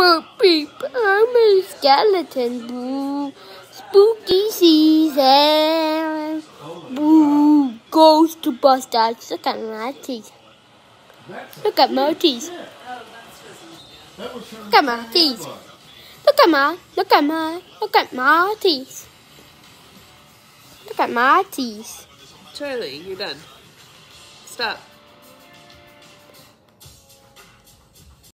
Boop beep, I'm a skeleton. Boo, spooky season. Boo, Ghostbusters. Look at my teeth. Look at my teeth. Look at my teeth. Look at my, look at my, look at my teeth. Look at my teeth. Charlie, you're done. Stop.